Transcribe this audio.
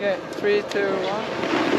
Okay, three, two, one.